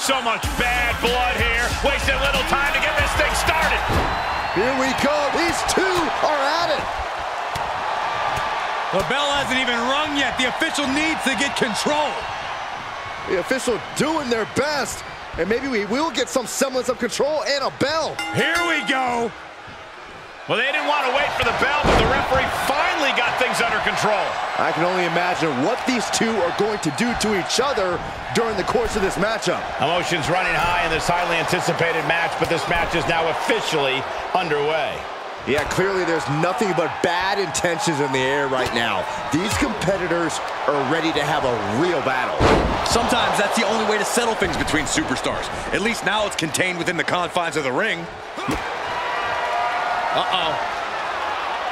So much bad blood here. Wasted little time to get this thing started. Here we go. These two are at it. The bell hasn't even rung yet. The official needs to get control. The official doing their best. And maybe we will get some semblance of control and a bell. Here we go. Well, they didn't want to wait for the bell, but the referee finally got things under control. I can only imagine what these two are going to do to each other during the course of this matchup. Emotions running high in this highly anticipated match, but this match is now officially underway. Yeah, clearly there's nothing but bad intentions in the air right now. These competitors are ready to have a real battle. Sometimes that's the only way to settle things between superstars. At least now it's contained within the confines of the ring. Uh-oh.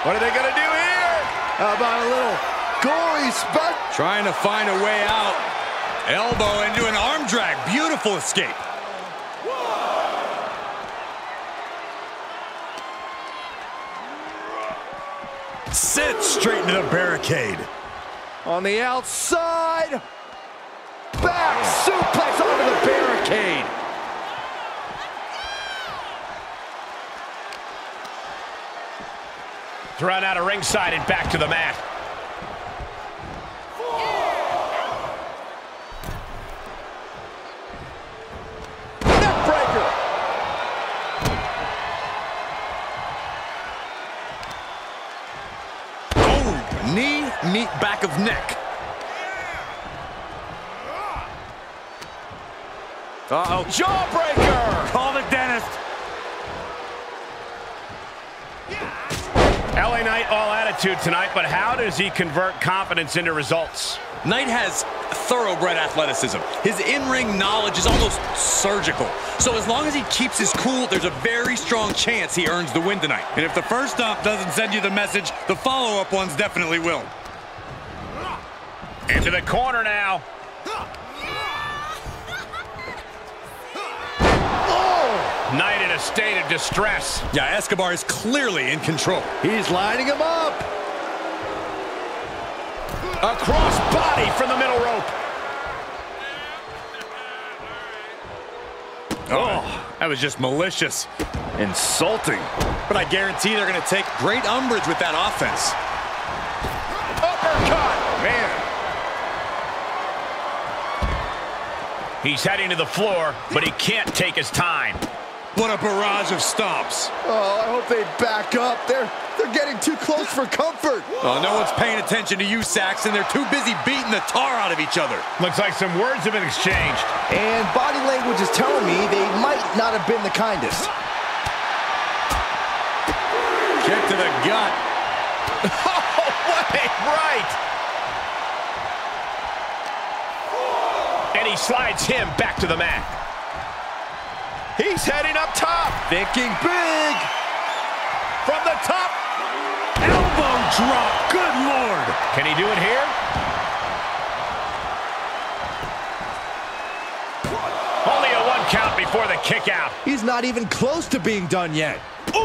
What are they going to do here? How about a little gory spot? Trying to find a way out. Elbow into an arm drag. Beautiful escape. Sit straight into the barricade. On the outside. Thrown out of ringside and back to the mat. Neckbreaker. Oh, knee, meet back of neck. Uh-oh. Jawbreaker! Call the dentist. LA Knight all attitude tonight, but how does he convert confidence into results? Knight has thoroughbred athleticism. His in-ring knowledge is almost surgical. So as long as he keeps his cool, there's a very strong chance he earns the win tonight. And if the first stop doesn't send you the message, the follow-up ones definitely will. Into the corner now. A state of distress. Yeah, Escobar is clearly in control. He's lining him up. A cross body from the middle rope. Oh, that was just malicious. Insulting. But I guarantee they're going to take great umbrage with that offense. Uppercut. Man. He's heading to the floor, but he can't take his time. What a barrage of stomps. Oh, I hope they back up. They're they're getting too close for comfort. Oh, no one's paying attention to you, Saxton. They're too busy beating the tar out of each other. Looks like some words have been exchanged. And body language is telling me they might not have been the kindest. Kick to the gut. Oh, what a right! And he slides him back to the mat. He's heading up top. Thinking big. From the top. Elbow drop. Good Lord. Can he do it here? Only a one count before the kick out. He's not even close to being done yet. Ooh!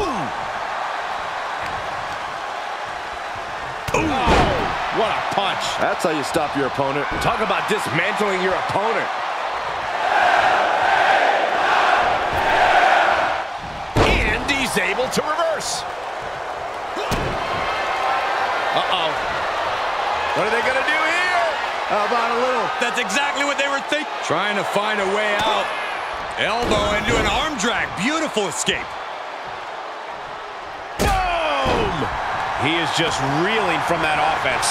Ooh! What a punch. That's how you stop your opponent. Talk about dismantling your opponent. And he's able to reverse. Uh-oh. What are they going to do here? How about a little? That's exactly what they were thinking. Trying to find a way out. Elbow into an arm drag. Beautiful escape. Boom! He is just reeling from that offense.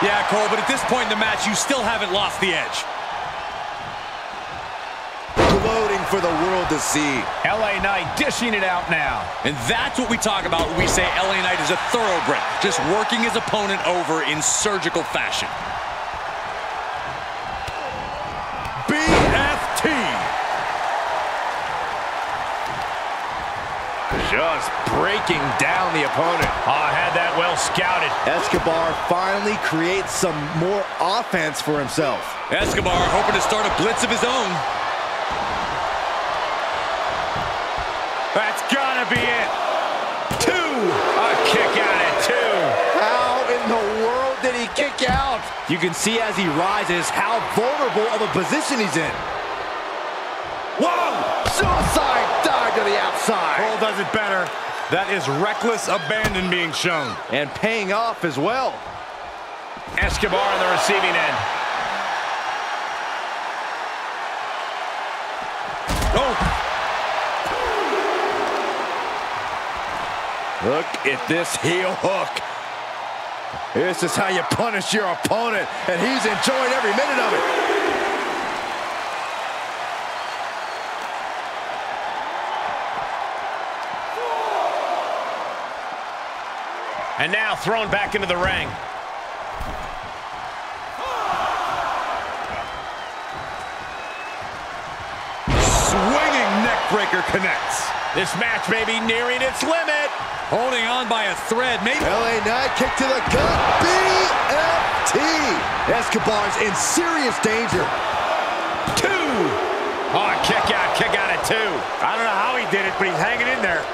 Yeah, Cole, but at this point in the match, you still haven't lost the edge. Gloating for the world to see. LA Knight dishing it out now. And that's what we talk about when we say LA Knight is a thoroughbred, just working his opponent over in surgical fashion. Just breaking down the opponent. Oh, had that well scouted. Escobar finally creates some more offense for himself. Escobar hoping to start a blitz of his own. That's gotta be it. Two. A kick out at two. How in the world did he kick out? You can see as he rises how vulnerable of a position he's in. Whoa! Suicide dive to the outside. Cole does it better. That is reckless abandon being shown. And paying off as well. Escobar on the receiving end. Oh, Look at this heel hook. This is how you punish your opponent, and he's enjoying every minute of it. And now thrown back into the ring. Swinging neckbreaker connects. This match may be nearing its limit. holding on by a thread. Maybe. LA Knight kick to the gut. BFT. Escobar's in serious danger. Two. Oh, kick out, kick out at two. I don't know how he did it, but he's hanging in there.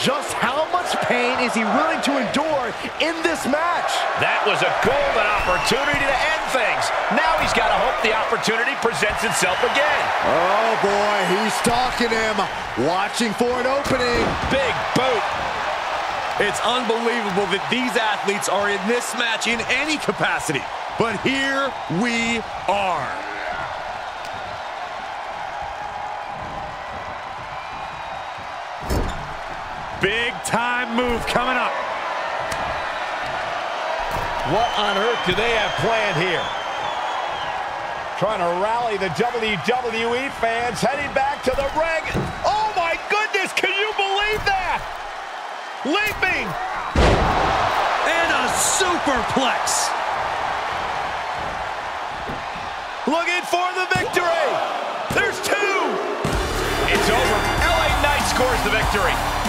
Just how much pain is he willing to endure in this match? That was a golden opportunity to end things. Now he's got to hope the opportunity presents itself again. Oh boy, he's stalking him, watching for an opening. Big boot. It's unbelievable that these athletes are in this match in any capacity. But here we are. Time move coming up. What on earth do they have planned here? Trying to rally the WWE fans heading back to the ring. Oh my goodness, can you believe that? Leaping. And a superplex. Looking for the victory. There's two. It's over. LA Knight scores the victory.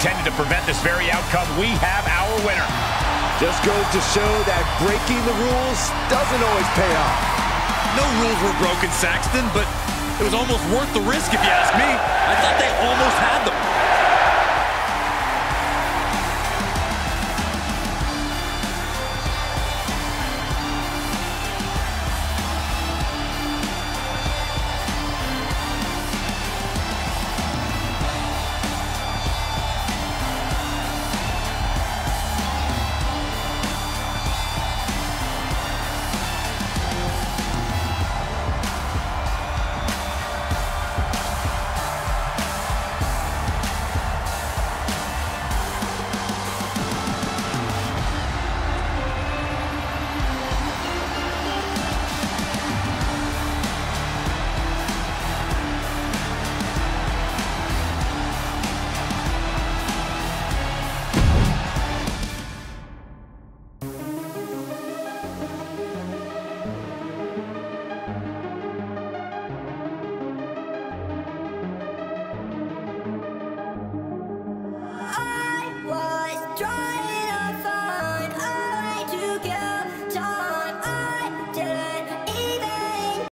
Intended to prevent this very outcome, we have our winner. Just goes to show that breaking the rules doesn't always pay off. No rules were broken, Saxton, but it was almost worth the risk if you ask me. I thought they almost had them.